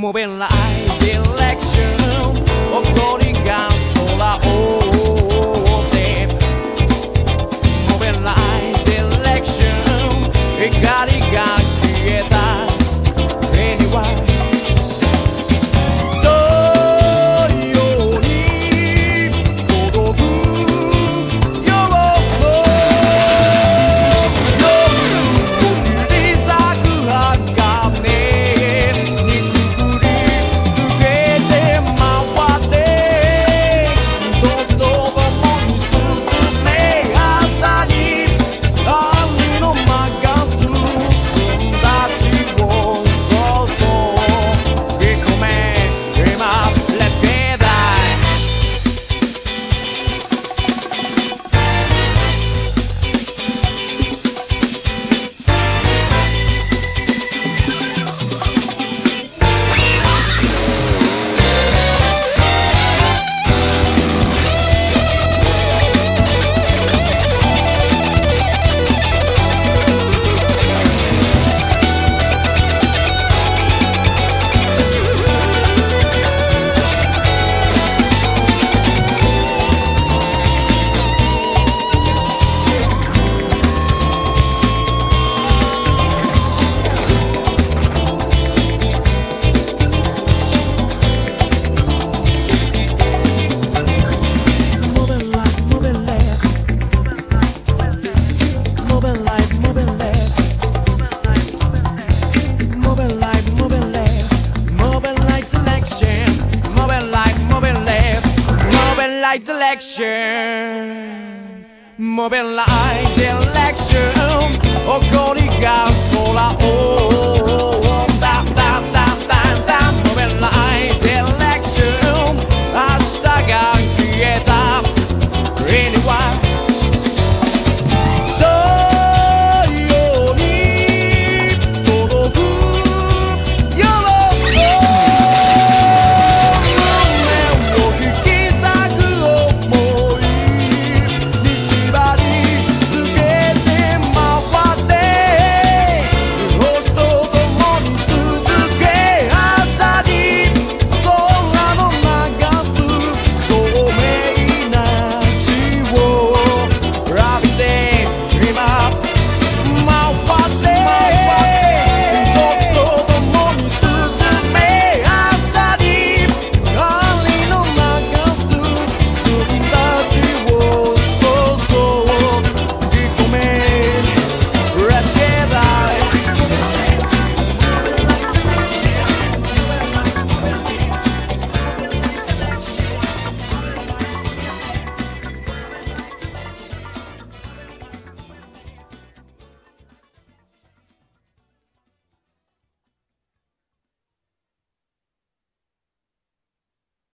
moving like direction or right direction Moving like direction Oh, go God, so I, oh.